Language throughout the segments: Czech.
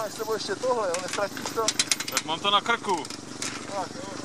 máš s sebou ještě tohle, jo, nestratíš to? Tak mám to na krku. Tak, jo.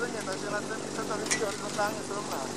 ternyata jalan itu bisa taruh di horizontalnya serem lah